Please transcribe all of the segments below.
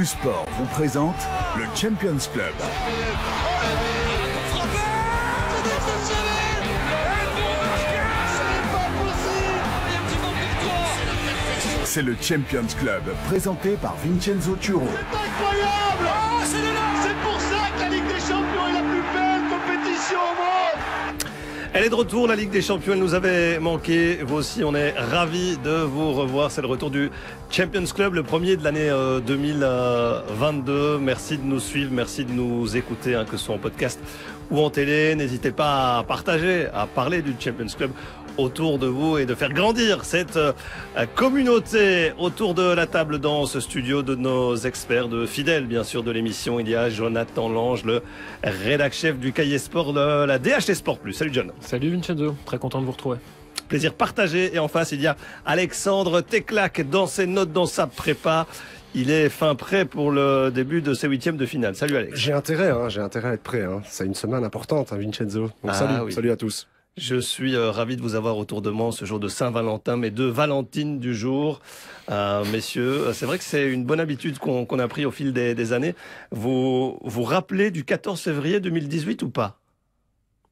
Plus Sport vous présente le Champions Club. C'est le Champions Club, présenté par Vincenzo Turo. Elle est de retour, la Ligue des Champions, elle nous avait manqué. Vous aussi, on est ravis de vous revoir. C'est le retour du Champions Club, le premier de l'année 2022. Merci de nous suivre, merci de nous écouter, hein, que ce soit en podcast ou en télé. N'hésitez pas à partager, à parler du Champions Club autour de vous et de faire grandir cette euh, communauté autour de la table dans ce studio de nos experts, de fidèles bien sûr de l'émission. Il y a Jonathan Lange, le rédac chef du cahier sport de la DHT Sport Plus. Salut John. Salut Vincenzo, très content de vous retrouver. Plaisir partagé. Et en face, il y a Alexandre Teclac dans ses notes, dans sa prépa. Il est fin prêt pour le début de ses huitièmes de finale. Salut Alex. J'ai intérêt, hein, j'ai intérêt à être prêt. Hein. C'est une semaine importante, hein, Vincenzo. Donc Ah, salut, oui. salut à tous. Je suis euh, ravi de vous avoir autour de moi ce jour de Saint-Valentin, mes deux Valentines du jour. Euh, messieurs, euh, c'est vrai que c'est une bonne habitude qu'on a pris au fil des, des années. Vous vous rappelez du 14 février 2018 ou pas?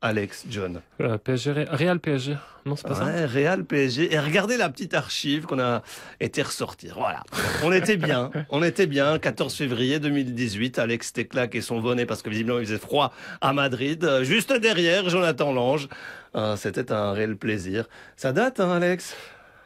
Alex, John. Euh, PSG, Real PSG, non c'est pas ça Real PSG. Et regardez la petite archive qu'on a été ressortir. Voilà. On était bien. On était bien. 14 février 2018. Alex Teclac et son bonnet parce que visiblement il faisait froid à Madrid. Juste derrière, Jonathan Lange. Euh, C'était un réel plaisir. Ça date, hein, Alex?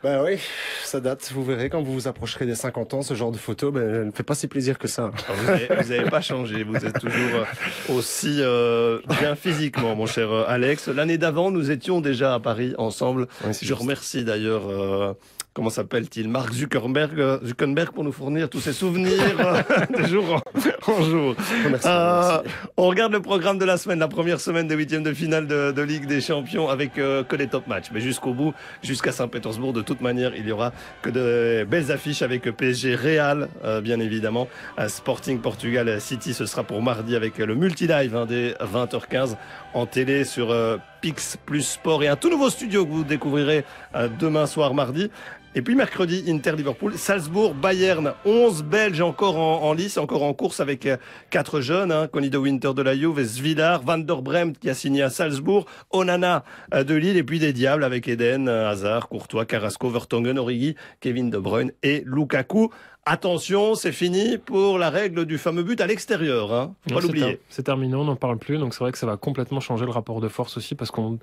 Ben oui, ça date. Vous verrez quand vous vous approcherez des 50 ans, ce genre de photo, ben, elle ne fait pas si plaisir que ça. Vous n'avez vous avez pas changé. Vous êtes toujours euh, aussi euh, bien physiquement, mon cher euh, Alex. L'année d'avant, nous étions déjà à Paris ensemble. Je remercie d'ailleurs, euh, comment s'appelle-t-il, Mark Zuckerberg, euh, Zuckerberg pour nous fournir tous ses souvenirs de jour en, en jour. Merci, Euh, merci. on regarde le programme de la semaine, la première semaine des huitièmes de finale de, de Ligue des Champions avec euh, que les top matchs. Mais jusqu'au bout, jusqu'à Saint-Pétersbourg, de toute manière, il y aura que de belles affiches avec PSG Real, euh, bien évidemment. Sporting Portugal City, ce sera pour mardi avec le multi-live hein, dès 20h15 en télé sur Pix plus Sport et un tout nouveau studio que vous découvrirez euh, demain soir mardi. Et puis mercredi, Inter Liverpool, Salzbourg, Bayern, 11 Belges encore en, lice, encore en course avec euh, quatre jeunes, hein, Conny de Winter de la Juve, Svidar, Van der Bremt qui a signé à Salzbourg, Onana euh, de Lille et puis des Diables avec Eden, Hazard, Courtois, Carrasco, Vertonghen, Origi, Kevin De Bruyne et Lukaku. Attention, c'est fini pour la règle du fameux but à l'extérieur, hein. Faut Non, pas l'oublier. C'est terminé, on n'en parle plus, donc c'est vrai que ça va complètement changer le rapport de force aussi, parce qu'on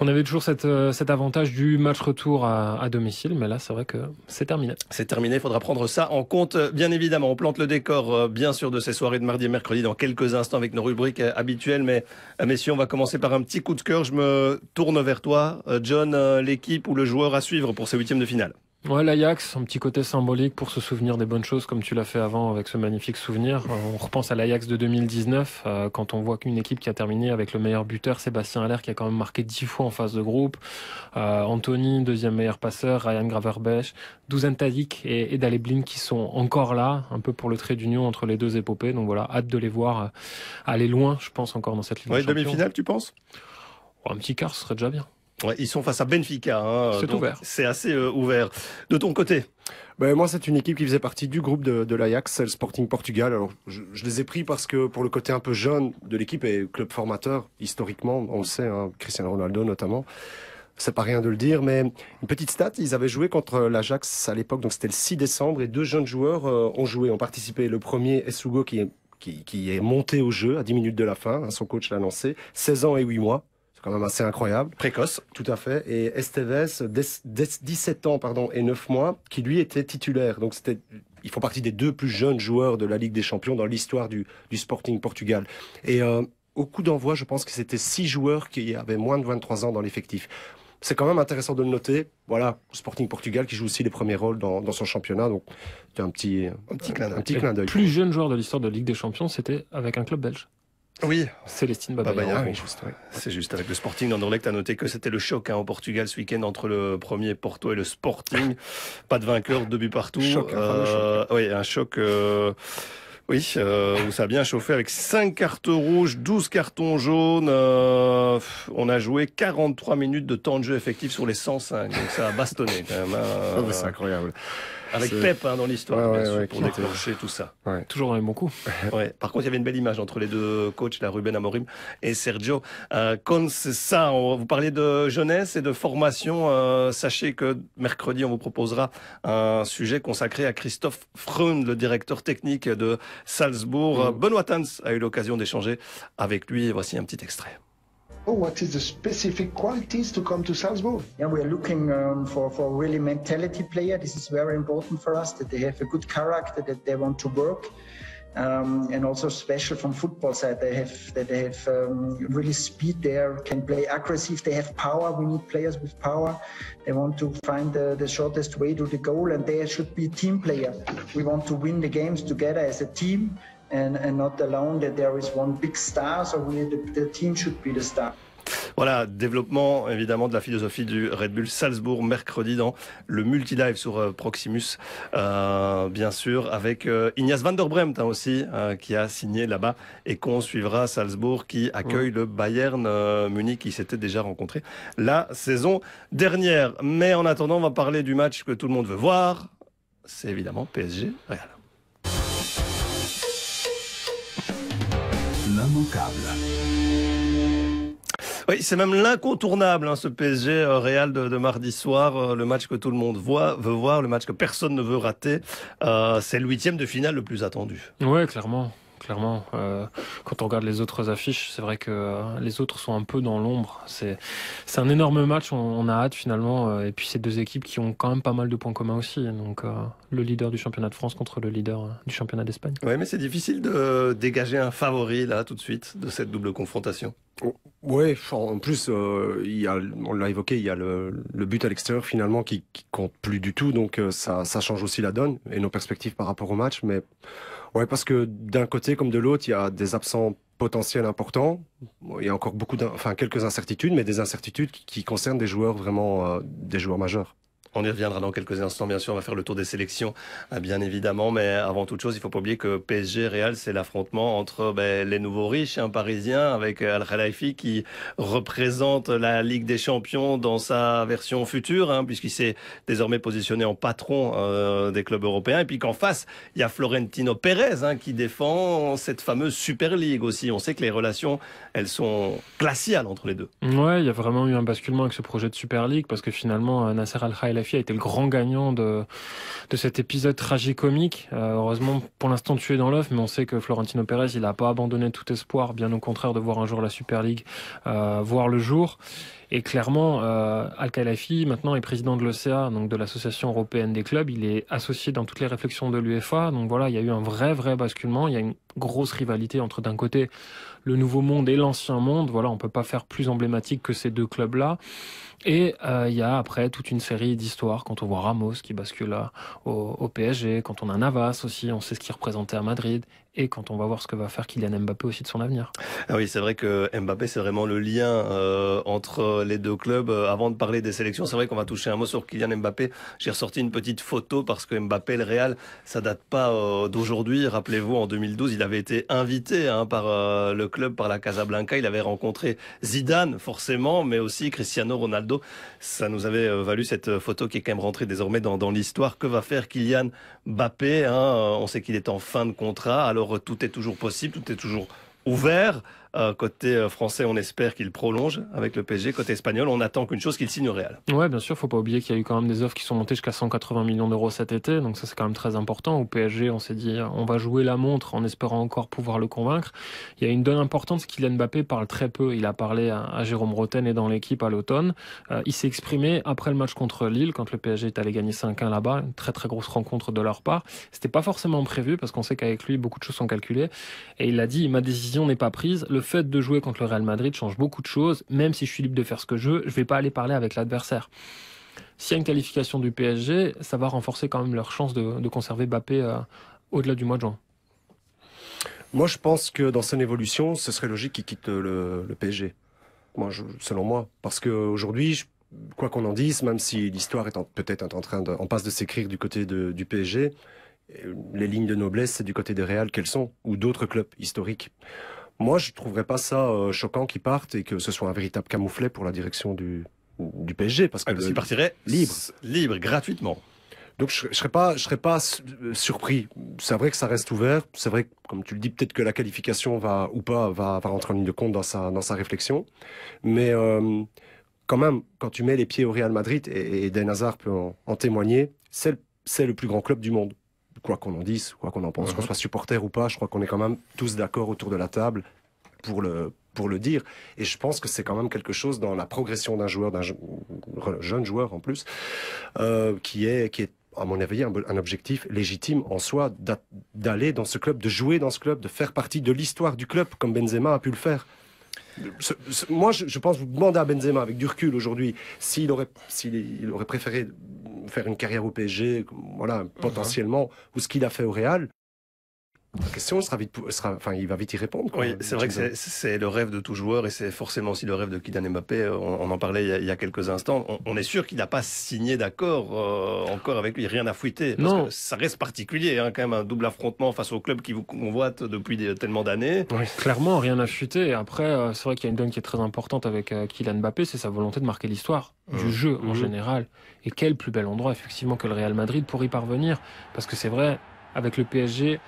on avait toujours cette, euh, cet avantage du match retour à, à domicile, mais là c'est vrai que c'est terminé. C'est terminé, il faudra prendre ça en compte, euh, bien évidemment. On plante le décor, euh, bien sûr, de ces soirées de mardi et mercredi dans quelques instants avec nos rubriques euh, habituelles. Mais, messieurs, on va commencer par un petit coup de cœur. Je me tourne vers toi, John, l'équipe ou le joueur à suivre pour ces huitièmes de finale. Ouais, l'Ajax, un petit côté symbolique pour se souvenir des bonnes choses comme tu l'as fait avant avec ce magnifique souvenir. Euh, On repense à l'Ajax de 2019 euh, quand on voit qu'une équipe qui a terminé avec le meilleur buteur, Sébastien Haller, qui a quand même marqué 10 fois en phase de groupe, euh, Anthony, deuxième meilleur passeur, Ryan Graverbech, Dusan Tadic et, et Daleblin qui sont encore là, un peu pour le trait d'union entre les deux épopées. Donc voilà, hâte de les voir euh, aller loin, je pense, encore dans cette Ligue Ouais, demi-finale, tu penses? Oh, un petit quart, ce serait déjà bien. Ouais, Ils sont face à Benfica. hein, C'est ouvert. C'est assez euh, ouvert. De ton côté? Ben, moi, c'est une équipe qui faisait partie du groupe de, de l'Ajax, le Sporting Portugal. Alors, je, je les ai pris parce que pour le côté un peu jeune de l'équipe et club formateur, historiquement, on le sait, hein, Cristiano Ronaldo notamment. C'est pas rien de le dire, mais une petite stat, ils avaient joué contre l'Ajax à l'époque, donc c'était le 6 décembre, et deux jeunes joueurs euh, ont joué, ont participé. Le premier, Esugo, qui est, qui, qui est monté au jeu à 10 minutes de la fin, hein, son coach l'a lancé, 16 ans et 8 mois. C'est quand même assez incroyable. Précoce. Tout à fait. Et Esteves, dès- dès 17 ans pardon, et 9 mois, qui lui était titulaire. Donc c'était, ils font partie des deux plus jeunes joueurs de la Ligue des Champions dans l'histoire du, du Sporting Portugal. Et euh, au coup d'envoi, je pense que c'était six joueurs qui avaient moins de 23 ans dans l'effectif. C'est quand même intéressant de le noter. Voilà, Sporting Portugal qui joue aussi les premiers rôles dans, dans son championnat. Donc c'est un petit, Un petit clin d'œil. Le plus jeune joueur de l'histoire de Ligue des Champions, c'était avec un club belge. Oui, Célestine Babayan, Babayan. Ah oui, juste, ouais. C'est juste avec le Sporting d'Anderlecht à noter que c'était le choc hein, au Portugal ce week-end entre le premier Porto et le Sporting. Pas de vainqueur, deux buts partout. Choc, un fameux Euh, oui, un choc. euh, Oui, euh, où ça a bien chauffé avec 5 cartes rouges, 12 cartons jaunes. euh, on a joué 43 minutes de temps de jeu effectif sur les 105. Donc ça a bastonné quand même. hein. Ah, c'est incroyable. Avec Pep hein, dans l'histoire, Ouais, bien ouais, sûr, ouais, pour déclencher tout ça. Toujours dans les bons coups. Ouais. Par contre, il y avait une belle image entre les deux coachs, là, Ruben Amorim et Sergio euh, Vous parliez de jeunesse et de formation. Euh, sachez que mercredi, on vous proposera un sujet consacré à Christophe Freund, le directeur technique de Salzbourg. Euh, Benoît Tans a eu l'occasion d'échanger avec lui. Et voici un petit extrait. Oh, what is the specific qualities to come to Salzburg? Yeah, we are looking um, for for really mentality player. This is very important for us that they have a good character, that they want to work, um, and also special from football side. They have that they have um, really speed there, can play aggressive. They have power. We need players with power. They want to find the, the shortest way to the goal, and they should be team player. We want to win the games together as a team. And, and not alone that there is one big star, so we, the, the team should be the star. Voilà, développement évidemment de la philosophie du Red Bull Salzbourg mercredi dans le multi-live sur euh, Proximus, euh, bien sûr, avec euh, Ignace van der Bremt hein, aussi, euh, qui a signé là-bas et qu'on suivra Salzbourg qui accueille le Bayern euh, Munich qui s'était déjà rencontré la saison dernière. Mais en attendant, on va parler du match que tout le monde veut voir. C'est évidemment PSG Real. L'immanquable. Oui, c'est même l'incontournable, hein, ce PSG euh, Real de, de mardi soir, euh, le match que tout le monde voit, veut voir, le match que personne ne veut rater. Euh, c'est le huitième de finale le plus attendu. Ouais, clairement. Clairement, Euh, quand on regarde les autres affiches, c'est vrai que euh, les autres sont un peu dans l'ombre. C'est c'est un énorme match, on, on a hâte finalement. euh, et puis c'est deux équipes qui ont quand même pas mal de points communs aussi. Donc euh, le leader du championnat de France contre le leader euh, du championnat d'Espagne. Ouais, mais c'est difficile de dégager un favori là tout de suite de cette double confrontation. Ouais, en plus, euh, il y a, on l'a évoqué, il y a le, le but à l'extérieur finalement qui, qui compte plus du tout, donc euh, ça, ça change aussi la donne et nos perspectives par rapport au match. Mais ouais, parce que d'un côté comme de l'autre, il y a des absents potentiels importants. Il y a encore beaucoup, enfin quelques incertitudes, mais des incertitudes qui, qui concernent des joueurs vraiment, euh, des joueurs majeurs. On y reviendra dans quelques instants, bien sûr. On va faire le tour des sélections, euh, bien évidemment. Mais avant toute chose, il faut pas oublier que PSG Real, c'est l'affrontement entre ben, les nouveaux riches, un Parisien, avec euh, Al Khelaifi qui représente la Ligue des Champions dans sa version future, hein, puisqu'il s'est désormais positionné en patron euh, des clubs européens. Et puis qu'en face, il y a Florentino Pérez hein, qui défend cette fameuse Super League aussi. On sait que les relations, elles sont glaciales entre les deux. Ouais, il y a vraiment eu un basculement avec ce projet de Super League parce que finalement Nasser Al Khelaifi a été le grand gagnant de de cet épisode tragicomique. Euh, heureusement pour l'instant tué dans l'œuf, mais on sait que Florentino Pérez il a pas abandonné tout espoir, bien au contraire de voir un jour la Super League euh, voir le jour. Et clairement, euh, Al Khelaifi maintenant est président de l'OCA, donc de l'association européenne des clubs. Il est associé dans toutes les réflexions de l'UEFA. Donc voilà, il y a eu un vrai vrai basculement. Il y a une grosse rivalité entre d'un côté le nouveau monde et l'ancien monde. Voilà, on peut pas faire plus emblématique que ces deux clubs-là. Et euh, il y a après toute une série d'histoires quand on voit Ramos qui bascule à- au, au PSG, quand on a Navas aussi, on sait ce qu'il représentait à Madrid, et quand on va voir ce que va faire Kylian Mbappé aussi de son avenir. Ah oui, c'est vrai que Mbappé, c'est vraiment le lien euh, entre les deux clubs. Euh, Avant de parler des sélections, c'est vrai qu'on va toucher un mot sur Kylian Mbappé. J'ai ressorti une petite photo parce que Mbappé, le Real, ça date pas euh, d'aujourd'hui. Rappelez-vous, en 2012, il avait été invité hein, par le club, par la Casablanca. Il avait rencontré Zidane, forcément, mais aussi Cristiano Ronaldo. Ça nous avait valu cette photo qui est quand même rentrée désormais dans, l'histoire. Que va faire Kylian Mbappé hein? On sait qu'il est en fin de contrat. Alors euh, tout est toujours possible, tout est toujours ouvert. Euh, côté euh, français, on espère qu'il prolonge avec le PSG. Côté espagnol, on attend qu'une chose, qu'il signe au Real. Ouais, bien sûr, faut pas oublier qu'il y a eu quand même des offres qui sont montées jusqu'à 180 millions d'euros cet été, donc ça c'est quand même très important. Au PSG, on s'est dit, on va jouer la montre en espérant encore pouvoir le convaincre. Il y a une donne importante, Kylian Mbappé parle très peu. Il a parlé à, Jérôme Roten et dans l'équipe à l'automne. Euh, il s'est exprimé après le match contre Lille, quand le PSG est allé gagner 5-1 là-bas, une très très grosse rencontre de leur part. C'était pas forcément prévu parce qu'on sait qu'avec lui, beaucoup de choses sont calculées. Et il a dit, ma décision n'est pas prise. Fait de jouer contre le Real Madrid change beaucoup de choses. Même si je suis libre de faire ce que je veux, je vais pas aller parler avec l'adversaire. S'il y a une qualification du PSG, ça va renforcer quand même leur chance de, conserver Mbappé euh, au-delà du mois de juin. Moi, je pense que dans son évolution, ce serait logique qu'il quitte le, le PSG. Moi, selon moi, parce qu'aujourd'hui, quoi qu'on en dise, même si l'histoire est peut-être en train de, en passe de s'écrire du côté du PSG, euh, les lignes de noblesse, c'est du côté des Real qu'elles sont, ou d'autres clubs historiques. Moi, je trouverais pas ça euh, choquant qu'ils partent et que ce soit un véritable camouflet pour la direction du, du PSG, parce que Parce le- qu'il partirait libre. libre, gratuitement. Donc je, ne serais pas, je serais pas surpris. C'est vrai que ça reste ouvert. C'est vrai que, comme tu le dis, peut-être que la qualification va ou pas va, va rentrer en ligne de compte dans sa dans sa réflexion. Mais euh, quand même, quand tu mets les pieds au Real Madrid et, et Hazard peut en, témoigner, c'est c'est le plus grand club du monde. Quoi qu'on en dise, quoi qu'on en pense, qu'on mhm. soit supporter ou pas, je crois qu'on est quand même tous d'accord autour de la table pour le pour le dire. Et je pense que c'est quand même quelque chose dans la progression d'un joueur, d'un jeune joueur en plus, euh, qui est qui est à mon avis, un, un objectif légitime en soi d'aller dans ce club, de jouer dans ce club, de faire partie de l'histoire du club, comme Benzema a pu le faire. moi, je, pense, vous demandez à Benzema, avec du recul aujourd'hui, s'il aurait, il aurait préféré faire une carrière au PSG, voilà, potentiellement, ou ce qu'il a fait au Real, la question sera vite, sera, enfin, il va vite y répondre. oui, c'est vrai que c'est le rêve de tout joueur et c'est forcément aussi le rêve de Kylian Mbappé. On, en parlait il y, a, quelques instants. On, est sûr qu'il n'a pas signé d'accord euh, encore avec lui, rien à fouetter. Parce non. que ça reste particulier, hein, quand même, un double affrontement face au club qui vous convoite depuis tellement d'années. Oui, clairement, rien à fuiter. Après, euh, c'est vrai qu'il y a une donne qui est très importante avec euh, Kylian Mbappé, c'est sa volonté de marquer l'histoire du mmh. jeu en mmh. général. Et quel plus bel endroit, effectivement, que le Real Madrid pour y parvenir. Parce que c'est vrai, avec le PSG.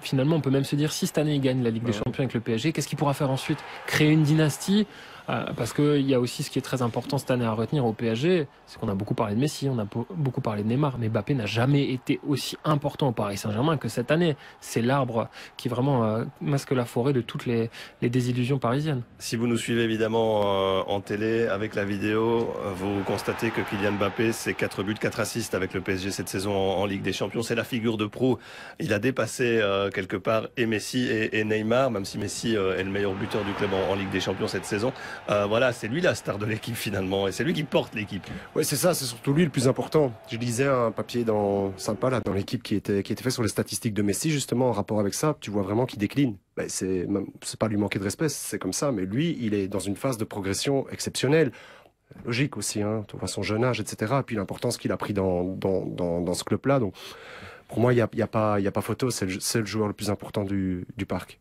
Finalement, on peut même se dire si cette année il gagne la Ligue des Champions avec le PSG, qu'est-ce qu'il pourra faire ensuite? Créer une dynastie? Parce qu'il y a aussi ce qui est très important cette année à retenir au PSG, c'est qu'on a beaucoup parlé de Messi, on a beaucoup parlé de Neymar, mais Mbappé n'a jamais été aussi important au Paris Saint-Germain que cette année. C'est l'arbre qui vraiment euh, masque la forêt de toutes les, désillusions parisiennes. Si vous nous suivez évidemment euh, en télé avec la vidéo, vous constatez que Kylian Mbappé, c'est 4 buts, 4 assists avec le PSG cette saison en, Ligue des Champions. C'est la figure de pro. Il a dépassé quelque part et Messi et, Neymar, même si Messi est le meilleur buteur du club en Ligue des Champions cette saison. Euh, voilà, c'est lui la star de l'équipe finalement, et c'est lui qui porte l'équipe. Oui, c'est ça, c'est surtout lui le plus important. Je lisais un papier dans sympa là, dans l'équipe qui était qui était fait sur les statistiques de Messi justement en rapport avec ça. Tu vois vraiment qu'il décline. Ben, c'est pas lui manquer de respect, c'est comme ça, mais lui, il est dans une phase de progression exceptionnelle logique aussi, hein, tu vois son jeune âge, etc. Et puis l'importance qu'il a pris dans, dans, ce club-là. Donc, pour moi, il n'y a, y a, pas, photo, c'est le, joueur le plus important du parc.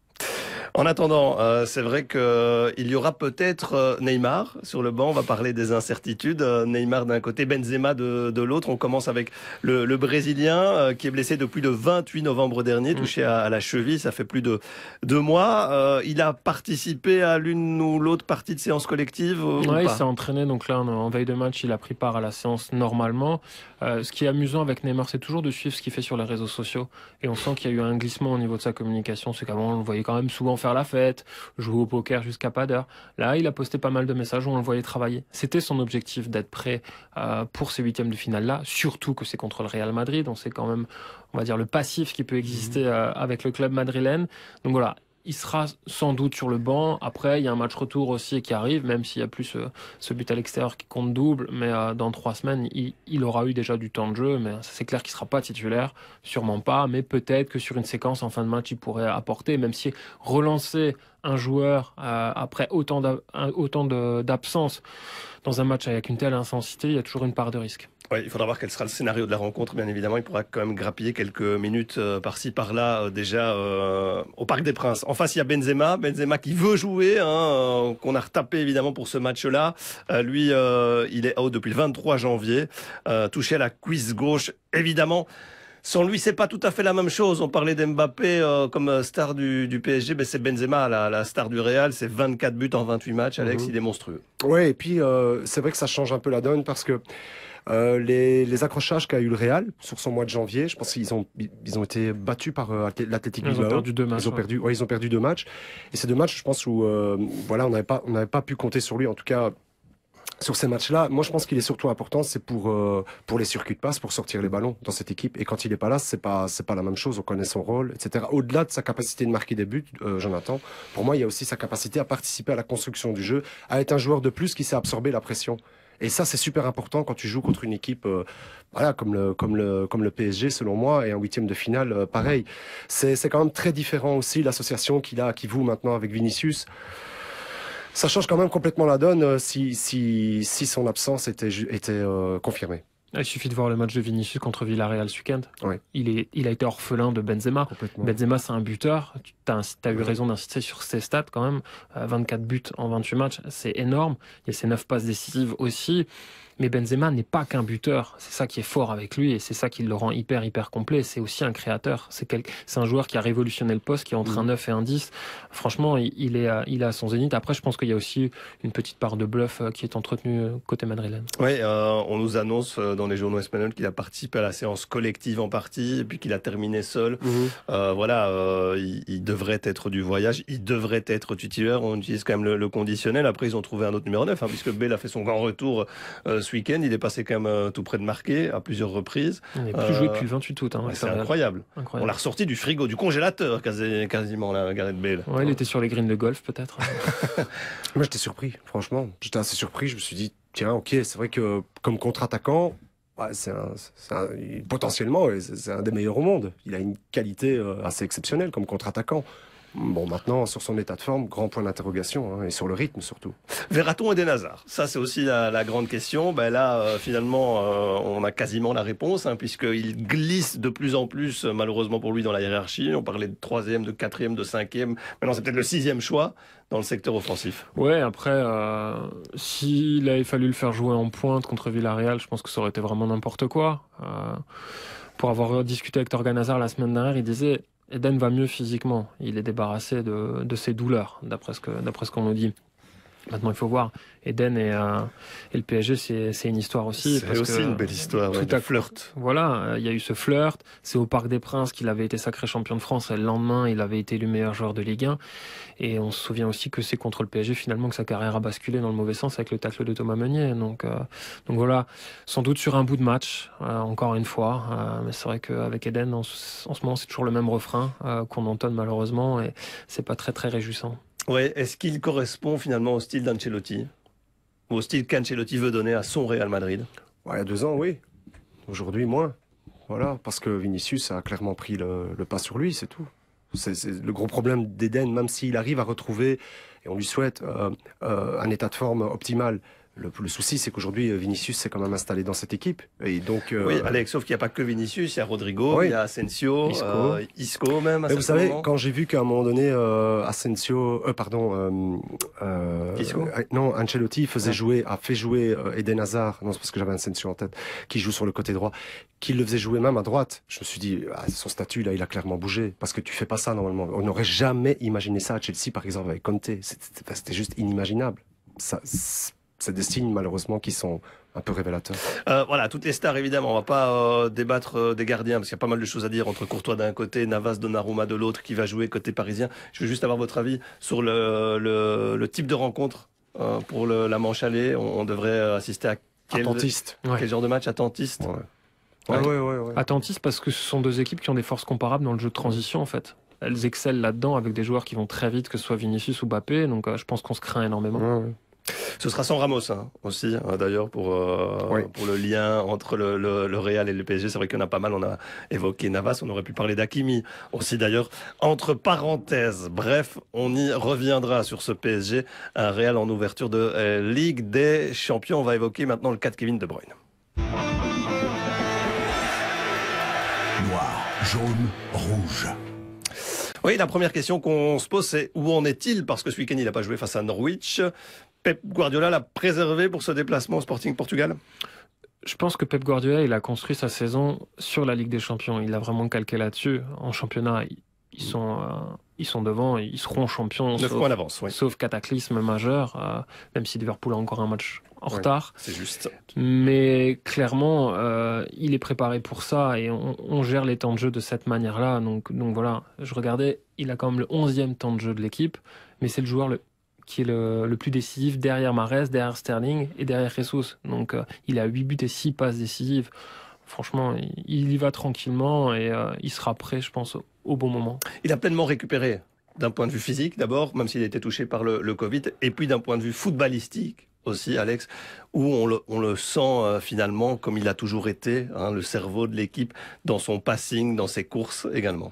En attendant, euh, c'est vrai qu'il euh, y aura peut-être euh, Neymar sur le banc. On va parler des incertitudes. Neymar d'un côté, Benzema de, de l'autre. On commence avec le, le Brésilien qui est blessé depuis le 28 novembre dernier, mm. touché à, la cheville. Ça fait plus de deux mois. il a participé à l'une ou l'autre partie de séance collective. Oui, il s'est entraîné. Donc là, en veille de match, il a pris part à la séance normalement. Ce qui est amusant avec Neymar, c'est toujours de suivre ce qu'il fait sur les réseaux sociaux. Et on sent qu'il y a eu un glissement au niveau de sa communication. C'est qu'avant, on le voyait quand même souvent faire la fête, jouer au poker jusqu'à pas d'heure. Là, il a posté pas mal de messages où on le voyait travailler. C'était son objectif d'être prêt euh, pour ces huitièmes de finale-là, surtout que c'est contre le Real Madrid. On sait quand même, on va dire, le passif qui peut exister mhm. euh, avec le club madrilène. Donc voilà, il sera sans doute sur le banc. Après, il y a un match retour aussi qui arrive, même s'il y a plus ce, but à l'extérieur qui compte double. Mais euh, dans trois semaines, il, aura eu déjà du temps de jeu. Mais c'est clair qu'il sera pas titulaire, sûrement pas. Mais peut-être que sur une séquence en fin de match, il pourrait apporter, même si relancer un joueur euh, après autant d'absence dans un match avec une telle intensité, il y a toujours une part de risque. Oui, il faudra voir quel sera le scénario de la rencontre. Bien évidemment, il pourra quand même grappiller quelques minutes euh, par-ci par-là euh, déjà euh, au Parc des Princes. En face, il y a Benzema, Benzema qui veut jouer, hein, qu'on a retapé évidemment pour ce match-là. lui, il est out depuis le 23 janvier, touché à la cuisse gauche, évidemment. Sans lui, c'est pas tout à fait la même chose. On parlait d'Mbappé comme star du, PSG, mais c'est Benzema, la, star du Real. C'est 24 buts en 28 matchs. Alex, mhm. il est monstrueux. Oui, et puis c'est vrai que ça change un peu la donne parce que euh, les, les, accrochages qu'a eu le Real sur son mois de janvier, je pense qu'ils ont, ils ont été battus par euh, l'Athletic Bilbao. Ils ont perdu deux matchs. Ils ont, perdu, ouais, ils ont perdu deux matchs. Et c'est deux matchs, je pense, où euh, voilà, on n'avait pas, on n'avait pas pu compter sur lui. En tout cas, sur ces matchs-là, moi je pense qu'il est surtout important, c'est pour euh, pour les circuits de passe, pour sortir les ballons dans cette équipe. Et quand il est pas là, c'est pas c'est pas la même chose. On connaît son rôle, etc. Au-delà de sa capacité de marquer des buts, euh, Jonathan, pour moi il y a aussi sa capacité à participer à la construction du jeu, à être un joueur de plus qui sait absorber la pression. Et ça, c'est super important quand tu joues contre une équipe, euh, voilà, comme le, comme le, comme le PSG, selon moi, et un huitième de finale, euh, pareil. C'est, quand même très différent aussi l'association qu'il a, qui vous maintenant avec Vinicius. Ça change quand même complètement la donne euh, si, si, si son absence était, était confirmée. Il suffit de voir le match de Vinicius contre Villarreal ce week-end. Il, est, il a été orphelin de Benzema. Benzema, c'est un buteur. Tu as, eu raison d'insister sur ses stats quand même. 24 buts en 28 matchs, c'est énorme. Il y a ses 9 passes décisives aussi. Mais Benzema n'est pas qu'un buteur. C'est ça qui est fort avec lui et c'est ça qui le rend hyper, hyper complet. C'est aussi un créateur. C'est quel... un joueur qui a révolutionné le poste, qui est entre un 9 et un 10. Franchement, il est, à, il est à son zénith. Après, je pense qu'il y a aussi une petite part de bluff euh, qui est entretenue euh, côté madrilène. Oui, euh, on nous annonce dans les journaux espagnols qu'il a participé à la séance collective en partie et puis qu'il a terminé seul. Mhm. voilà, il, devrait être du voyage, il devrait être titulaire. On utilise quand même le, conditionnel. Après, ils ont trouvé un autre numéro 9, hein, puisque Bale a fait son grand retour week-end. Il est passé quand même euh, tout près de marquer à plusieurs reprises. Il n'est plus joué depuis le 28 août. Hein, c'est incroyable. On l'a ressorti du frigo, du congélateur quasiment, là, Gareth Bale. Ouais, il était sur les greens de golf peut-être. Moi j'étais surpris, franchement. J'étais assez surpris. Je me suis dit, tiens, ok, c'est vrai que comme contre-attaquant, c'est potentiellement, c'est un des meilleurs au monde. Il a une qualité euh, assez exceptionnelle comme contre-attaquant. Bon, maintenant, sur son état de forme, grand point d'interrogation, hein, et sur le rythme surtout. Verra-t-on Eden Hazard? Ça, c'est aussi la, grande question. Ben là, euh, finalement, euh, on a quasiment la réponse, hein, puisqu'il glisse de plus en plus, malheureusement pour lui, dans la hiérarchie. On parlait de troisième, de quatrième, de cinquième. Maintenant, c'est peut-être le sixième choix dans le secteur offensif. Ouais, après, euh, s'il avait fallu le faire jouer en pointe contre Villarreal, je pense que ça aurait été vraiment n'importe quoi. pour avoir discuté avec Torgan Hazard la semaine dernière, il disait Eden va mieux physiquement. Il est débarrassé de, de ses douleurs, d'après ce qu'on nous dit. Maintenant, il faut voir. Eden et, euh, et le PSG, c'est une histoire aussi. C'est aussi une belle histoire, tout à flirt. Voilà, euh, il y a eu ce flirt. C'est au Parc des Princes qu'il avait été sacré champion de France et le lendemain, il avait été le meilleur joueur de Ligue 1. Et on se souvient aussi que c'est contre le PSG finalement que sa carrière a basculé dans le mauvais sens avec le tacle de Thomas Meunier. Donc, euh, donc voilà, sans doute sur un bout de match, encore une fois. mais c'est vrai qu'avec Eden, en, ce moment, c'est toujours le même refrain qu'on entonne malheureusement et c'est pas très très réjouissant. Ouais, est-ce qu'il correspond finalement au style d'Ancelotti Ou au style qu'Ancelotti veut donner à son Real Madrid? Il y a deux ans, oui. Aujourd'hui, moins. Voilà, parce que Vinicius a clairement pris le, pas sur lui, c'est tout. C'est le gros problème d'Eden, même s'il arrive à retrouver, et on lui souhaite, euh, euh, un état de forme optimal, le, souci, c'est qu'aujourd'hui, Vinicius s'est quand même installé dans cette équipe. Et donc, euh, Oui, Alex, sauf qu'il n'y a pas que Vinicius, il y a Rodrigo, il y a Asensio, Isco, euh, même. vous savez, quand j'ai vu qu'à un moment donné, euh, Asensio, pardon, Isco non, Ancelotti faisait jouer, a fait jouer Eden Hazard, non, c'est parce que j'avais Asensio en tête, qui joue sur le côté droit, qu'il le faisait jouer même à droite. Je me suis dit, ah, son statut, là, il a clairement bougé, parce que tu fais pas ça normalement. On n'aurait jamais imaginé ça à Chelsea, par exemple, avec Conte. C'était juste inimaginable. Ça, c'est des signes malheureusement qui sont un peu révélateurs. Euh, voilà, toutes les stars évidemment, on va pas euh, débattre euh, des gardiens parce qu'il y a pas mal de choses à dire entre Courtois d'un côté, Navas, Donnarumma de l'autre qui va jouer côté parisien. Je veux juste avoir votre avis sur le, le, type de rencontre pour la manche aller. On, devrait assister à quel, attentiste. quel genre de match? Attentiste ouais. Ouais, ouais, attentiste parce que ce sont deux équipes qui ont des forces comparables dans le jeu de transition en fait. Elles excellent là-dedans avec des joueurs qui vont très vite, que ce soit Vinicius ou Bappé. Donc je pense qu'on se craint énormément. Ce sera sans Ramos hein, aussi, hein, d'ailleurs, pour, euh, pour le lien entre le, le, Real et le PSG. C'est vrai qu'il y en a pas mal. On a évoqué Navas, on aurait pu parler d'Akimi aussi, d'ailleurs, entre parenthèses. Bref, on y reviendra sur ce PSG, un Real en ouverture de euh, Ligue des Champions. On va évoquer maintenant le cas de Kevin De Bruyne. Noir, jaune, rouge. Oui, la première question qu'on se pose, c'est où en est-il? Parce que ce week-end, il n'a pas joué face à Norwich. Pep Guardiola l'a préservé pour ce déplacement au Sporting Portugal? Je pense que Pep Guardiola, il a construit sa saison sur la Ligue des Champions. Il a vraiment calqué là-dessus. En championnat, ils sont, euh, ils sont devant, ils seront champions. 9 points d'avance, oui. Sauf cataclysme majeur, euh, même si Liverpool a encore un match en retard. C'est juste. Mais clairement, euh, il est préparé pour ça et on, gère les temps de jeu de cette manière-là. Donc, donc voilà, je regardais, il a quand même le 11e temps de jeu de l'équipe, mais c'est le joueur le qui est le, plus décisif derrière Mares, derrière Sterling et derrière Jesus. Donc euh, il a 8 buts et 6 passes décisives. Franchement, il y va tranquillement et euh, il sera prêt, je pense, au, bon moment. Il a pleinement récupéré d'un point de vue physique d'abord, même s'il a été touché par le, le Covid, et puis d'un point de vue footballistique aussi, Alex, où on le, sent euh, finalement comme il a toujours été, hein, le cerveau de l'équipe, dans son passing, dans ses courses également.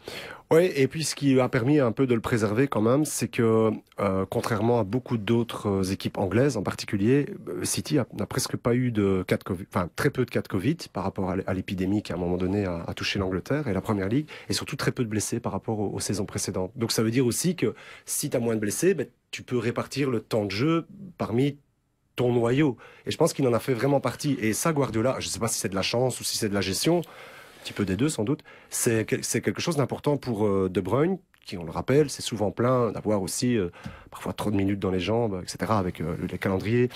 Oui, et puis ce qui a permis un peu de le préserver quand même, c'est que euh, contrairement à beaucoup d'autres euh, équipes anglaises en particulier, City n'a presque pas eu de cas de Covid, enfin très peu de cas de Covid par rapport à l'épidémie qui à un moment donné a, a touché l'Angleterre et la Première Ligue, et surtout très peu de blessés par rapport aux, saisons précédentes. Donc ça veut dire aussi que si tu as moins de blessés, ben, tu peux répartir le temps de jeu parmi noyau. Et je pense qu'il en a fait vraiment partie. Et ça, Guardiola, je sais pas si c'est de la chance ou si c'est de la gestion, un petit peu des deux sans doute, c'est quelque chose d'important pour euh, De Bruyne, qui, on le rappelle, c'est souvent plein d'avoir aussi euh, parfois trop de minutes dans les jambes, etc., avec euh, les calendriers.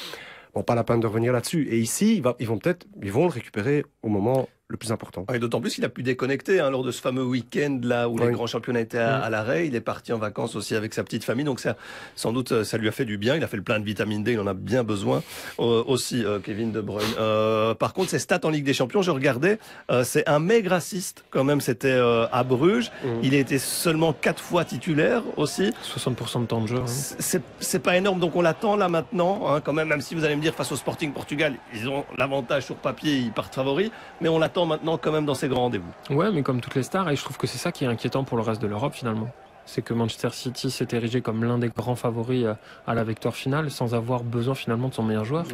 Bon, pas la peine de revenir là-dessus. Et ici, ils vont peut-être, ils vont le récupérer au moment le plus important. Et d'autant plus qu'il a pu déconnecter hein, lors de ce fameux week-end là où les grands championnats étaient à, l'arrêt. Il est parti en vacances aussi avec sa petite famille, donc ça, sans doute, ça lui a fait du bien. Il a fait le plein de vitamine D, il en a bien besoin euh, aussi, euh, Kevin De Bruyne. Euh, par contre, ses stats en Ligue des Champions, je regardais, c'est un maigre assist quand même. C'était à Bruges. Mmh. Il a été seulement quatre fois titulaire aussi. 60% de temps de jeu. Hein. C'est pas énorme, donc on l'attend là maintenant, hein, quand même. Même si vous allez me dire face au Sporting Portugal, ils ont l'avantage sur papier, ils partent favoris, mais on l'attend maintenant quand même dans ces grands rendez-vous. Ouais, mais comme toutes les stars, et je trouve que c'est ça qui est inquiétant pour le reste de l'Europe finalement. C'est que Manchester City s'est érigé comme l'un des grands favoris euh, à la victoire finale sans avoir besoin finalement de son meilleur joueur.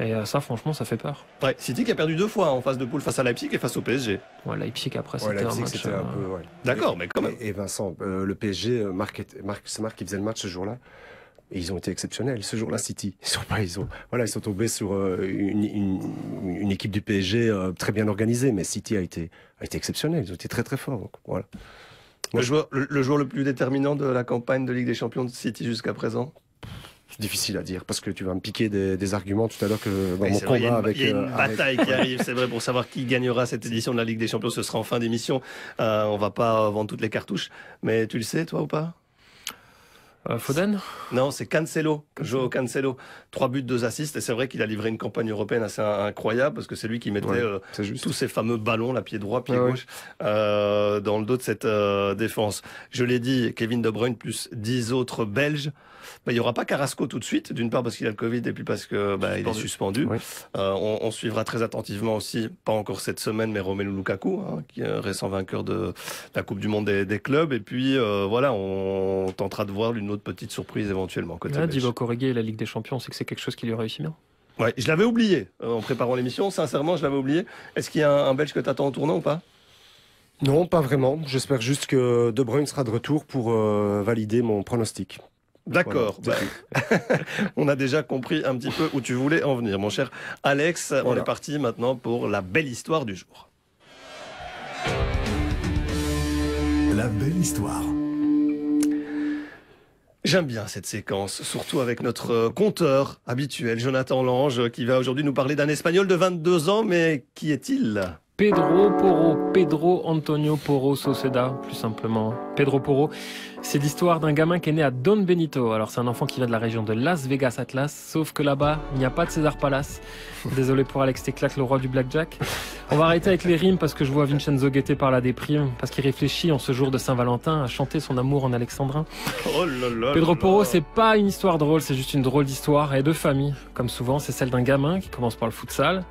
Et euh, ça, franchement, ça fait peur. Ouais, City qui a perdu deux fois en phase de poule face à Leipzig et face au PSG. Ouais, Leipzig après, c'était un match. Un peu, euh, D'accord, mais quand même. Et, Vincent, le PSG, Marc, Marc, c'est Marc qui faisait le match ce jour-là. Et ils ont été exceptionnels ce jour-là, City. Ils sont pas, ils ont, voilà, ils sont tombés sur euh, une, une, une, équipe du PSG euh, très bien organisée, mais City a été, a été exceptionnel. Ils ont été très très forts. Donc, voilà. Le joueur, le, joueur le plus déterminant de la campagne de Ligue des Champions de City jusqu'à présent? C'est difficile à dire parce que tu vas me piquer des, des arguments tout à l'heure que dans mon combat avec. Il y a une euh, bataille qui arrive, c'est vrai, pour savoir qui gagnera cette édition de la Ligue des Champions. Ce sera en fin d'émission. Euh, on va pas vendre toutes les cartouches, mais tu le sais, toi ou pas? Foden Non, c'est Cancelo, Joao Cancelo. Trois buts, deux assists. Et c'est vrai qu'il a livré une campagne européenne assez incroyable parce que c'est lui qui mettait euh, tous ces fameux ballons, la pied droit, pied gauche, euh, dans le dos de cette défense. Je l'ai dit, Kevin De Bruyne plus dix autres Belges. Bah, il n'y aura pas Carrasco tout de suite, d'une part parce qu'il a le Covid et puis parce que bah, il est suspendu. Euh, on, on, suivra très attentivement aussi, pas encore cette semaine, mais Romelu Lukaku, hein, qui est récent vainqueur de la Coupe du Monde des, des clubs. Et puis euh, voilà, on, tentera de voir une autre petite surprise éventuellement. Côté ah, Divock Origi et la Ligue des Champions, c'est que c'est quelque chose qui lui réussit bien. Ouais, je l'avais oublié euh, en préparant l'émission. Sincèrement, je l'avais oublié. Est-ce qu'il y a un, un Belge que tu attends en tournant ou pas? Non, pas vraiment. J'espère juste que De Bruyne sera de retour pour euh, valider mon pronostic. D'accord. Bah, on a déjà compris un petit peu où tu voulais en venir, mon cher Alex. On est parti maintenant pour la belle histoire du jour. La belle histoire. J'aime bien cette séquence, surtout avec notre compteur habituel, Jonathan Lange, qui va aujourd'hui nous parler d'un Espagnol de 22 ans, mais qui est-il? Pedro Porro, Pedro Antonio Porro Soceda, plus simplement. Pedro Porro, c'est l'histoire d'un gamin qui est né à Don Benito. Alors c'est un enfant qui vient de la région de Las Vegas Atlas, sauf que là-bas, il n'y a pas de César Palace. Désolé pour Alex Teclac, le roi du blackjack. On va arrêter avec les rimes parce que je vois Vincenzo guetter par la déprime, parce qu'il réfléchit en ce jour de Saint-Valentin à chanter son amour en alexandrin. Oh là là Pedro Porro, c'est pas une histoire drôle, c'est juste une drôle d'histoire et de famille. Comme souvent, c'est celle d'un gamin qui commence par le futsal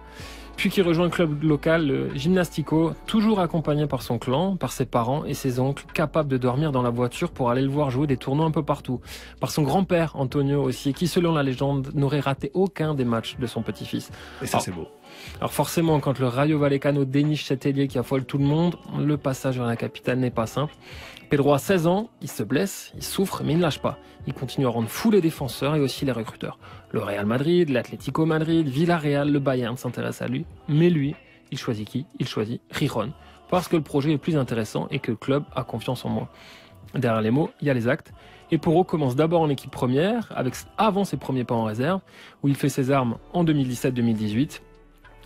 puis qui rejoint le club local, le Gymnastico, toujours accompagné par son clan, par ses parents et ses oncles, capables de dormir dans la voiture pour aller le voir jouer des tournois un peu partout. Par son grand-père, Antonio aussi, qui selon la légende n'aurait raté aucun des matchs de son petit-fils. Et ça c'est beau. Alors forcément, quand le Rayo Vallecano déniche cet ailier qui affole tout le monde, le passage vers la capitale n'est pas simple. Pedro a 16 ans, il se blesse, il souffre, mais il ne lâche pas. Il continue à rendre fou les défenseurs et aussi les recruteurs. Le Real Madrid, l'Atlético Madrid, Villarreal, le Bayern s'intéressent à lui. Mais lui, il choisit qui? Il choisit Riron. Parce que le projet est plus intéressant et que le club a confiance en moi. Derrière les mots, il y a les actes. Et Poro commence d'abord en équipe première, avec, avant ses premiers pas en réserve, où il fait ses armes en 2017-2018.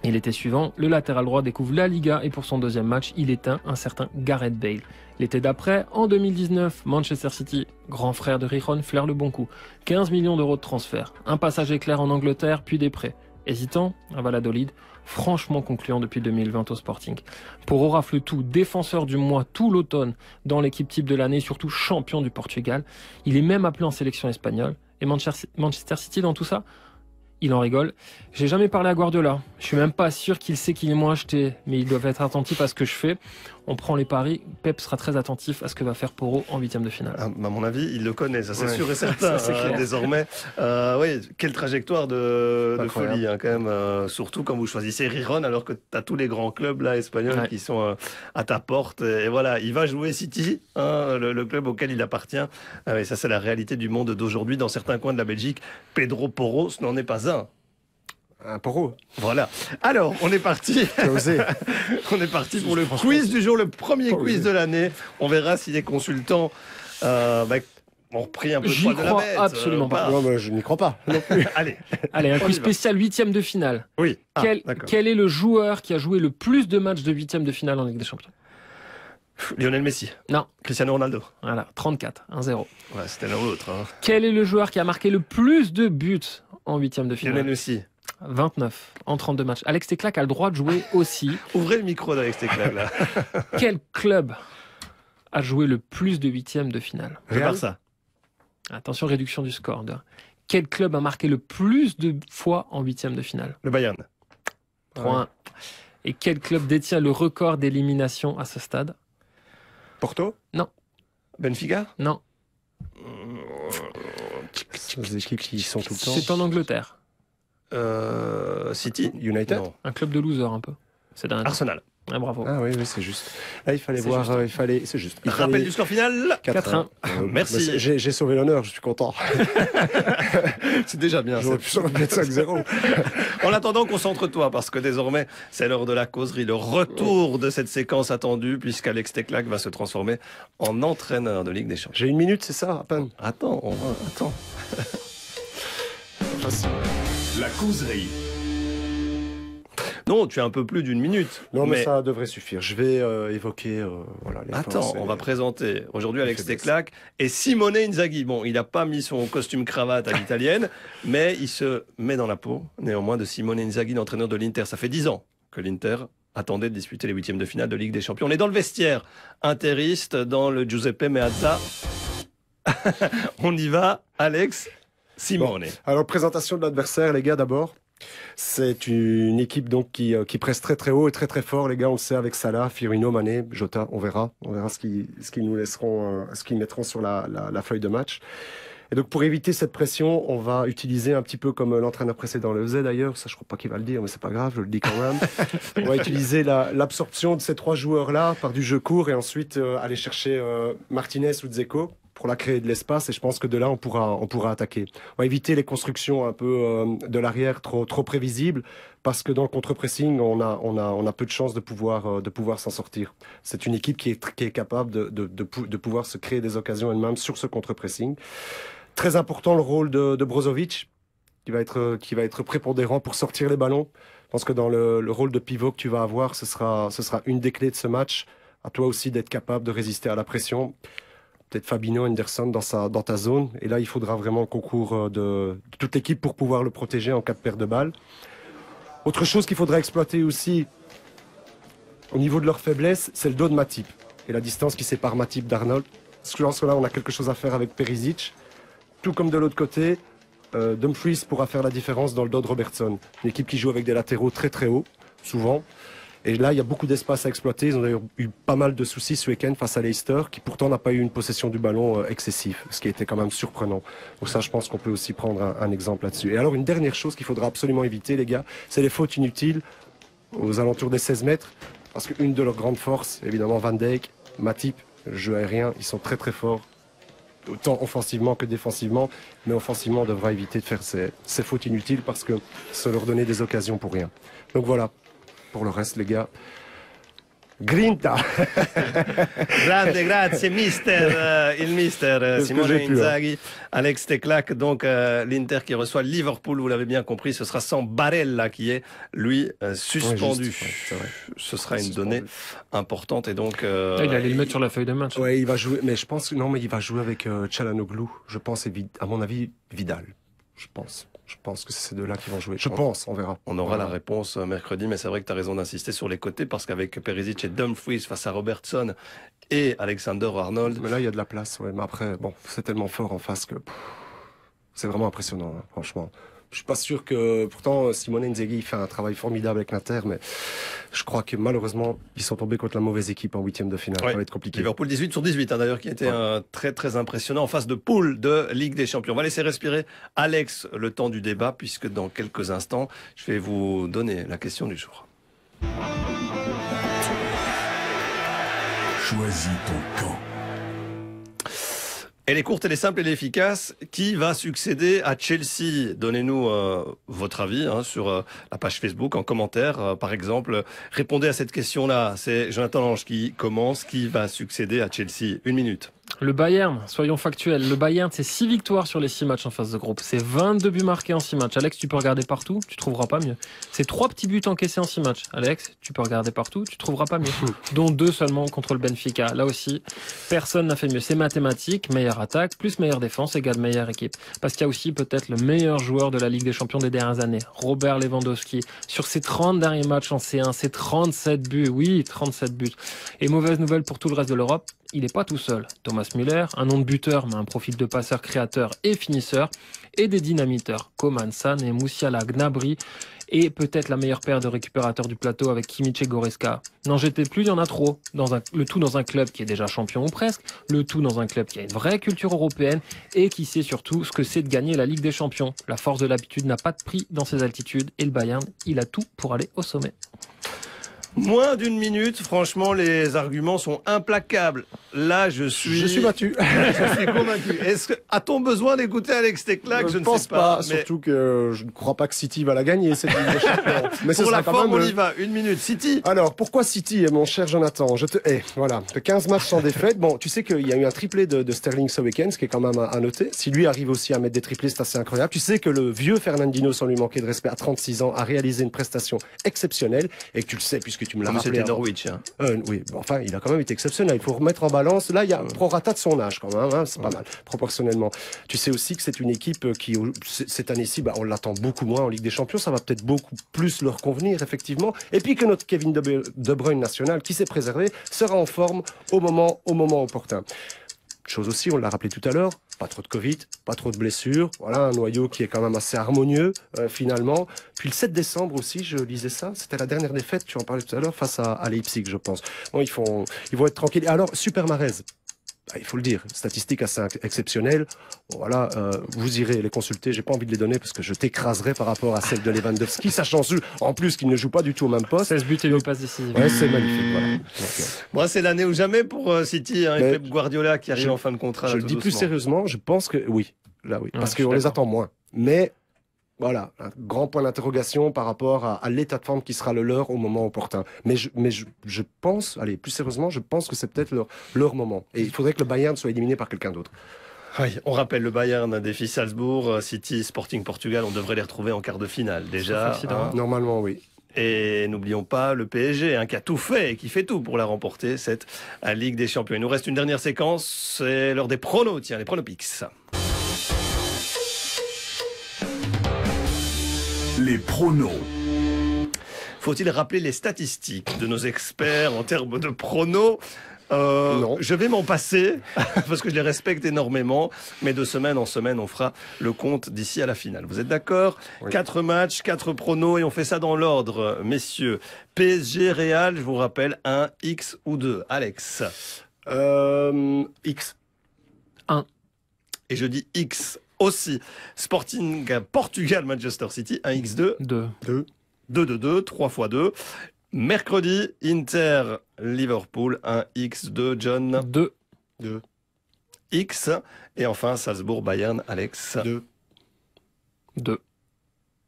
Il était suivant, le latéral droit découvre la Liga et pour son deuxième match, il éteint un certain Gareth Bale. L'été d'après, en 2019, Manchester City, grand frère de Rijon, flaire le bon coup. 15 millions d'euros de transfert, un passage éclair en Angleterre, puis des prêts. Hésitant, à Valladolid, franchement concluant depuis 2020 au Sporting. Pour rafle tout, défenseur du mois tout l'automne dans l'équipe type de l'année, surtout champion du Portugal. Il est même appelé en sélection espagnole. Et Manchester City dans tout ça il en rigole. J'ai jamais parlé à Guardiola. Je suis même pas sûr qu'il sait qu'ils m'ont acheté, mais ils doivent être attentifs à ce que je fais. On prend les paris. Pep sera très attentif à ce que va faire Poro en huitième de finale. Ah, à mon avis, il le connaît, ça c'est sûr et certain. Hein, désormais, euh, oui, quelle trajectoire de, de folie hein, quand même. Euh, surtout quand vous choisissez Riron, alors que tu as tous les grands clubs là espagnols qui sont euh, à ta porte. Et, voilà, il va jouer City, hein, le, club auquel il appartient. et ça, c'est la réalité du monde d'aujourd'hui dans certains coins de la Belgique. Pedro Poro, ce n'en est pas un. Un poro. Voilà. Alors, on est parti. on est parti pour le quiz du jour, le premier quiz de l'année. On verra si les consultants euh, bah, ont repris un peu de J'y poil de la crois bête. absolument euh, pas. Non, mais je n'y crois pas. non plus. Allez. Allez, un On quiz y va. spécial huitième de finale. Oui. Ah, quel, d'accord. quel est le joueur qui a joué le plus de matchs de huitième de finale en Ligue des Champions? Lionel Messi. Non. Cristiano Ronaldo. Voilà, 34, 1-0. Ouais, c'était l'un ou l'autre. hein. Quel est le joueur qui a marqué le plus de buts en huitième de finale? Lionel Messi. 29 en 32 matchs. Alex Teclac a le droit de jouer aussi. Ouvrez le micro d'Alex Teclac, là. Quel club a joué le plus de huitièmes de finale Je pars ça. Attention, réduction du score. de- Quel club a marqué le plus de fois en huitième de finale Le Bayern. 3-1. Et quel club détient le record d'élimination à ce stade Porto Benfica Non, Les équipes qui sont tout le temps. c'est en Angleterre. Euh, City. United Non. Un club de loser un peu. C'est. Arsenal. Ah, bravo. Ah oui, oui, c'est juste. Là, il fallait voir. juste. euh, il fallait. C'est juste. Il Rappel fallait- du score final 4-1. Euh, Merci. bah, J'ai j'ai sauvé l'honneur, je suis content. C'est déjà bien. J'aurais pu sauver 5-0. En attendant, concentre-toi parce que désormais, c'est l'heure de la causerie, le retour de cette séquence attendue puisqu'Alex Teclac va se transformer en entraîneur de Ligue des Champions. J'ai une minute, c'est ça, à peine. Attends, on va, attends. La causerie. Non, tu as un peu plus d'une minute. Non, mais, ça devrait suffire. Je vais euh, évoquer. euh, voilà, les Attends, forces et on va présenter aujourd'hui Alex. Teclac et Simone Inzaghi. Bon, il n'a pas mis son costume cravate à l'italienne, mais il se met dans la peau, néanmoins, de Simone Inzaghi, l'entraîneur de l'Inter. Ça fait dix ans que l'Inter attendait de disputer les huitièmes de finale de Ligue des Champions. On est dans le vestiaire interiste, dans le Giuseppe Meazza. on y va, Alex Simone. Alors, présentation de l'adversaire, les gars, d'abord. C'est une équipe donc qui, euh, qui presse très très haut et très très fort, les gars. On le sait avec Salah, Firmino, Mané, Jota. On verra, on verra ce qu'ils nous laisseront, euh, ce qu'ils mettront sur la, la, la feuille de match. Et donc pour éviter cette pression, on va utiliser un petit peu comme l'entraîneur précédent le faisait d'ailleurs. Ça, je crois pas qu'il va le dire, mais c'est pas grave, je le dis quand même. on va utiliser la- l'absorption de ces trois joueurs-là par du jeu court et ensuite euh, aller chercher euh, Martinez ou Dzeko pour la créer de l'espace. Et je pense que de là, on pourra, on pourra attaquer. On va éviter les constructions un peu euh, de l'arrière trop, trop prévisibles parce que dans le contre-pressing, on a, on, a, on a peu de chances de pouvoir, euh, de pouvoir s'en sortir. C'est une équipe qui est, qui est capable de, de, de, de pouvoir se créer des occasions elle-même sur ce contre-pressing. Très important le rôle de, de Brozovic, qui va, être, qui va être prépondérant pour sortir les ballons. Je pense que dans le, le rôle de pivot que tu vas avoir, ce sera, ce sera une des clés de ce match. À toi aussi d'être capable de résister à la pression. Peut-être Fabinho Henderson dans, sa, dans ta zone. Et là, il faudra vraiment le concours euh, de, toute l'équipe pour pouvoir le protéger en cas de perte de balle. Autre chose qu'il faudra exploiter aussi au niveau de leur faiblesse, c'est le dos de Matip et la distance qui sépare Matip d'Arnold. Je pense que là, on a quelque chose à faire avec Perisic. Tout comme de l'autre côté, euh, Dumfries pourra faire la différence dans le dos de Robertson. Une équipe qui joue avec des latéraux très très hauts, souvent. Et là, il y a beaucoup d'espace à exploiter. Ils ont d'ailleurs eu pas mal de soucis ce week-end face à Leicester, qui pourtant n'a pas eu une possession du ballon euh, excessif, ce qui était quand même surprenant. Donc ça, je pense qu'on peut aussi prendre un, exemple là-dessus. Et alors, une dernière chose qu'il faudra absolument éviter, les gars, c'est les fautes inutiles aux alentours des 16 mètres. Parce qu'une de leurs grandes forces, évidemment, Van Dijk, Matip, jeu aérien, ils sont très très forts, autant offensivement que défensivement. Mais offensivement, on devra éviter de faire ces, ces fautes inutiles parce que ça leur donner des occasions pour rien. Donc voilà, pour le reste, les gars. Grinta Grande, grazie, mister, euh, il mister euh, Simone hein. Inzaghi, Alex Teclac, donc euh, l'Inter qui reçoit Liverpool, vous l'avez bien compris, ce sera sans Barella qui est, lui, euh, suspendu. juste, ouais, ce sera une Suspendu. donnée importante et donc... euh, Ah, il allait le mettre sur la feuille de match. Ouais, il va jouer, mais je pense non, mais il va jouer avec euh, Çalhanoğlu. Je pense, à mon avis, Vidal. Je pense. Je pense que c'est ces deux-là qui vont jouer. Je pense, on verra. On aura Voilà. la réponse euh, mercredi, mais c'est vrai que tu as raison d'insister sur les côtés parce qu'avec Perisic et Dumfries face à Robertson et Alexander Arnold, Mais là, il y a de la place, ouais. Mais après, bon, c'est tellement fort en face que c'est vraiment impressionnant, hein, franchement. Je suis pas sûr que, pourtant, Simone Inzaghi il fait un travail formidable avec l'Inter, mais je crois que malheureusement, ils sont tombés contre la mauvaise équipe en huitième de finale. Ouais. Ça va être compliqué. Liverpool 18 sur 18 hein, d'ailleurs qui était Ouais. un très très impressionnant en face de poule de Ligue des Champions. On va laisser respirer Alex le temps du débat puisque dans quelques instants je vais vous donner la question du jour. Choisis ton camp. Elle est courte, elle est simple, elle est efficace. Qui va succéder à Chelsea? Donnez-nous euh, votre avis hein, sur euh, la page Facebook, en commentaire, euh, par exemple. Répondez à cette question-là. C'est Jonathan Lange qui commence. Qui va succéder à Chelsea? Une minute. Le Bayern, soyons factuels, le Bayern, c'est 6 victoires sur les 6 matchs en phase de groupe. C'est 22 buts marqués en 6 matchs. Alex, tu peux regarder partout, tu trouveras pas mieux. C'est 3 petits buts encaissés en 6 matchs. Alex, tu peux regarder partout, tu trouveras pas mieux. Dont 2 seulement contre le Benfica. Là aussi, personne n'a fait mieux. C'est mathématique, meilleure attaque, plus meilleure défense égale meilleure équipe. Parce qu'il y a aussi peut-être le meilleur joueur de la Ligue des Champions des dernières années, Robert Lewandowski. Sur ses 30 derniers matchs en C1, c'est 37 buts. Oui, 37 buts. Et mauvaise nouvelle pour tout le reste de l'Europe, il n'est pas tout seul. Thomas Müller, un nom de buteur, mais un profil de passeur créateur et finisseur, et des dynamiteurs, Coman, San et Moussiala, Gnabry, et peut-être la meilleure paire de récupérateurs du plateau avec Kimmich et Goreska. N'en jetez plus, il y en a trop. Dans le tout dans un club qui est déjà champion ou presque, le tout dans un club qui a une vraie culture européenne et qui sait surtout ce que c'est de gagner la Ligue des Champions. La force de l'habitude n'a pas de prix dans ses altitudes et le Bayern, il a tout pour aller au sommet. Moins d'une minute, franchement, les arguments sont implacables. Là, je suis. Je suis battu. je suis convaincu. Est-ce que a-t-on besoin d'écouter Alex Teclac? Je ne pense sais pas. pas, surtout que je ne crois pas que City va la gagner cette. Mais Pour la forme, même, on euh, y va. Une minute. City. Alors, pourquoi City, mon cher Jonathan? Je te hais. Voilà. 15 matchs sans défaite. Bon, tu sais qu'il y a eu un triplé de, de Sterling ce week-end, ce qui est quand même à, à noter. Si lui arrive aussi à mettre des triplés, c'est assez incroyable. Tu sais que le vieux Fernandino, sans lui manquer de respect, à 36 ans, a réalisé une prestation exceptionnelle. Et que tu le sais, puisque tu me l'as rappelé. c'était. Norwich. hein. Euh, oui, bon, enfin, il a quand même été exceptionnel. Il faut remettre en balance. Là, il y a un prorata de son âge quand même. hein, c'est pas mal, proportionnellement. Tu sais aussi que c'est une équipe euh, qui, cette année-ci, bah, on l'attend beaucoup moins en Ligue des Champions. Ça va peut-être beaucoup plus leur convenir, effectivement. Et puis que notre Kevin De Bruyne national, qui s'est préservé, sera en forme au moment, au moment opportun. Chose aussi, on l'a rappelé tout à l'heure, pas trop de Covid, pas trop de blessures. Voilà, un noyau qui est quand même assez harmonieux, euh, finalement. Puis le 7 décembre aussi, je lisais ça, c'était la dernière défaite, tu en parlais tout à l'heure, face à, Leipzig, je pense. Bon, ils, font, ils vont être tranquilles. Alors, Super Marez, il faut le dire, statistique assez ex- exceptionnelle. Bon, voilà, euh, vous irez les consulter. J'ai pas envie de les donner parce que je t'écraserai par rapport à celle de Lewandowski, sachant en plus qu'il ne joue pas du tout au même poste. 16 buts et 8 passes décisives. Ouais, c'est magnifique. Voilà. Donc, euh, Moi, c'est l'année ou jamais pour euh, City. Hein, et Mais Pep Guardiola qui arrive je- en fin de contrat. je le dis plus sérieusement, je pense que oui, là oui, Ouais, parce qu'on les attend moins. Mais voilà, un grand point d'interrogation par rapport à, à l'état de forme qui sera le leur au moment opportun. Mais je, mais je, je pense, allez, plus sérieusement, je pense que c'est peut-être leur, leur moment. Et il faudrait que le Bayern soit éliminé par quelqu'un d'autre. Oui, on rappelle le Bayern défi Salzbourg, euh, City, Sporting Portugal. On devrait les retrouver en quart de finale déjà. Accident. hein. Normalement, oui. Et n'oublions pas le PSG, hein, qui a tout fait et qui fait tout pour la remporter, cette Ligue des Champions. Il nous reste une dernière séquence, c'est l'heure des pronos, tiens, les pronopics. Les pronos. Faut-il rappeler les statistiques de nos experts en termes de pronos Euh, Non. Je vais m'en passer parce que je les respecte énormément, mais de semaine en semaine, on fera le compte d'ici à la finale. Vous êtes d'accord Oui. Quatre matchs, quatre pronos et on fait ça dans l'ordre, messieurs. PSG Real, je vous rappelle, un X ou deux. Alex. Euh, X. Et je dis X aussi. Sporting Portugal Manchester City, un X2. 2. 2. 2 de 2, 3 fois 2. Mercredi, Inter Liverpool, un X2, John 2. 2. X. Et enfin, Salzbourg Bayern, Alex. 2. 2.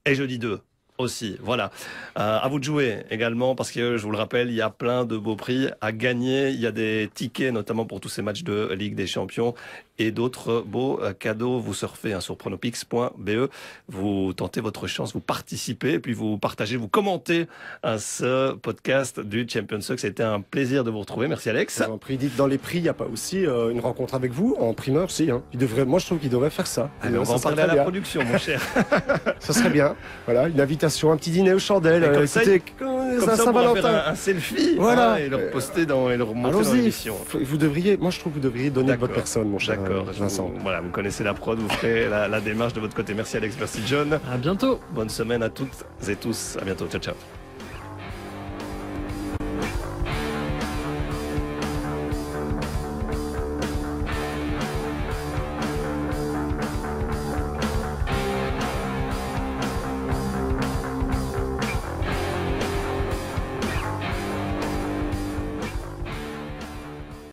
Et je dis 2 aussi. Voilà. Euh, à vous de jouer également parce que je vous le rappelle, il y a plein de beaux prix à gagner. Il y a des tickets notamment pour tous ces matchs de Ligue des Champions et d'autres beaux euh, cadeaux. Vous surfez hein, sur pronopix.be, vous tentez votre chance, vous participez, et puis vous partagez, vous commentez à ce podcast du Champions League. C'était un plaisir de vous retrouver. Merci Alex. En prix, dites, dans les prix, il n'y a pas aussi euh, une rencontre avec vous en primeur, si. Hein. Il devrait, moi, je trouve qu'il devrait faire ça. Allez, on va en parler à la bien. production, mon cher. Ça serait bien. Voilà, une invitation, un petit dîner aux chandelles. Comme euh, ça, écoutez, Comme Saint- ça, on pourra faire Saint-Valentin. un, un selfie Voilà. hein, et le poster dans, et le remonter dans l'émission. Vous devriez, moi je trouve que vous devriez donner de votre personne, mon cher D'accord. euh, Vincent. vous- Voilà, vous connaissez la prod, vous ferez la, la démarche de votre côté. Merci Alex, merci John. À bientôt. Bonne semaine à toutes et tous. À bientôt. Ciao, ciao.